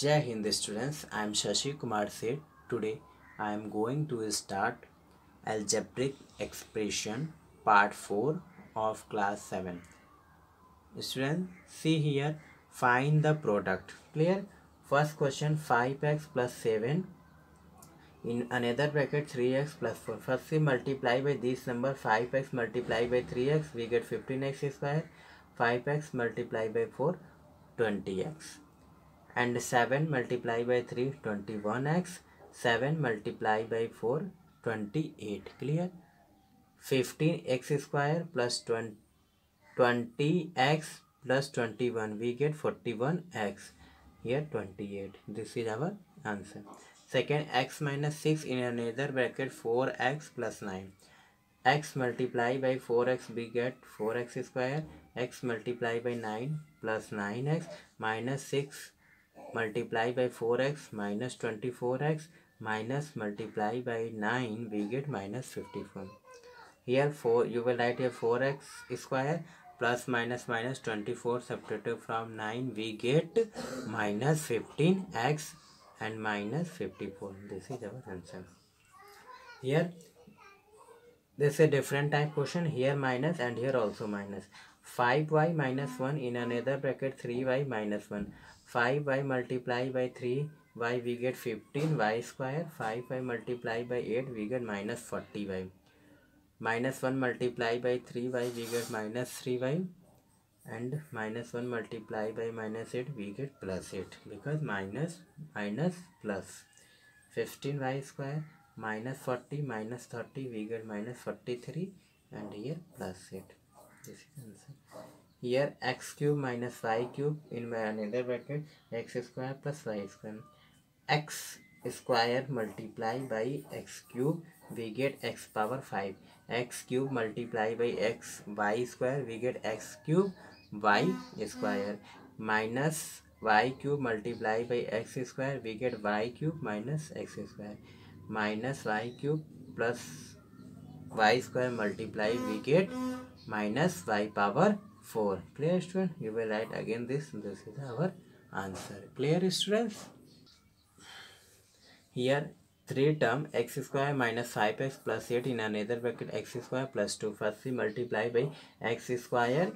Jai Hind students, I am Shashi Kumar Seth. Today I am going to start algebraic expression part 4 of class 7. Students, see here, find the product. Clear? First question 5x plus 7 in another bracket 3x plus 4. First we multiply by this number 5x multiply by 3x we get 15x square 5x multiply by 4 20x and 7 multiply by 3 21x 7 multiply by 4 28 clear? 15x square plus 20 20x plus 21 we get 41x here 28 this is our answer. Second x minus 6 in another bracket 4x plus 9 x multiply by 4x we get 4x square. X multiply by 9 plus 9x minus 6 multiply by 4x minus 24x minus multiply by 9 we get minus 54 here 4 you will write here 4x square plus minus minus 24 subtracted from 9 we get minus 15x and minus 54 this is our answer. Here this is a different type question. Here minus and here also minus. 5y minus 1 in another bracket 3y minus 1 5y multiply by 3y we get 15y square 5y multiply by 8 we get minus 40y minus 1 multiply by 3y we get minus 3y and minus 1 multiply by minus 8 we get plus 8 because minus minus plus. 15y square minus 40 minus 30 we get minus 43 and here plus 8 this is answer year x cube minus y cube in another bracket x square plus y square x square multiply by x cube we get x power five x cube multiply by x y square we get x cube y square minus y cube multiply by x square we get y cube minus x square minus y cube plus y square multiply we get minus y power 4 clear student you will write again this this is our answer. Clear students here three term x square minus 5x plus 8 in another bracket x square plus 2 first we multiply by x square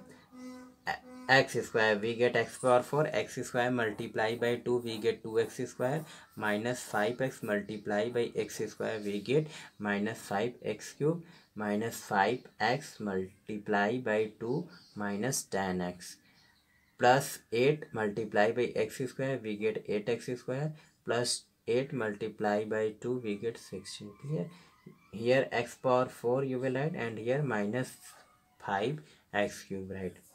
x square we get x power four x square multiply by two we get two x square minus five x multiply by x square we get minus five x cube minus five x multiply by two minus ten x plus eight multiply by x square we get eight x square plus eight multiply by two we get sixteen clear here x power four you will write and here minus five x cube right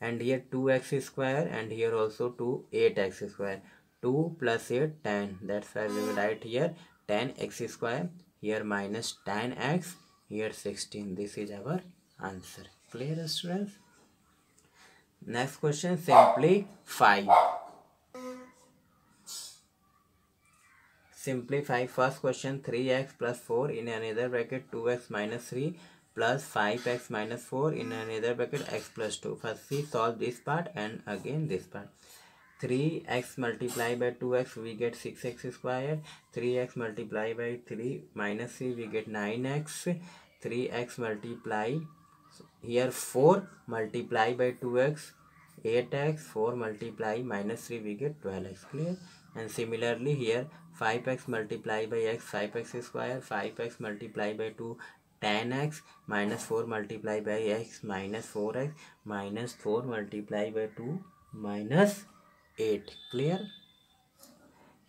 and here 2x square and here also 2 8x square. 2 plus 8 10 that's why we will write here 10x square here minus 10x here 16 this is our answer. Clear students? Next question simply 5 simplify first question 3x plus 4 in another bracket 2x minus 3 plus 5x minus 4 in another bracket x plus 2 first we solve this part and again this part. 3x multiply by 2x we get 6x square 3x multiply by 3 minus 3 we get 9x 3x multiply here 4 multiply by 2x 8x 4 multiply minus 3 we get 12x clear? And similarly here 5x multiply by x 5x square 5x multiply by 2 ten x minus four multiply by x minus four x minus four multiply by two minus eight clear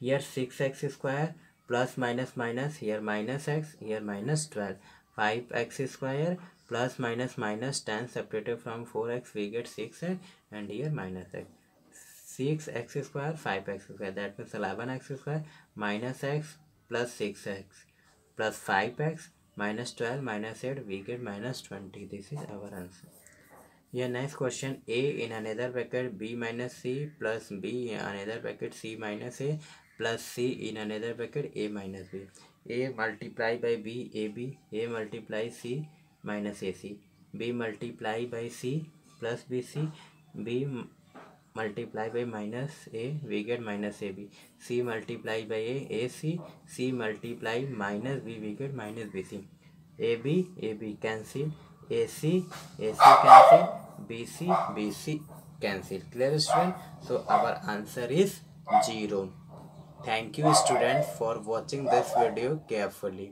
here six x square plus minus minus here minus x here minus twelve five x square plus minus minus ten separated from four x we get six x and here minus x six x square five x square that means eleven x square minus x plus six x plus five x minus twelve minus eight we get minus twenty this is our answer yeah next question a in another packet b minus c plus b another packet c minus a plus c in another packet a minus b a multiply by b a b a multiply c minus a c b multiply by c plus b c b multiply by minus a we get minus a b c multiply by a a c c multiply minus b we get minus b c a b a b cancel a c a c cancel b c b c cancel clear student so our answer is zero thank you student for watching this video carefully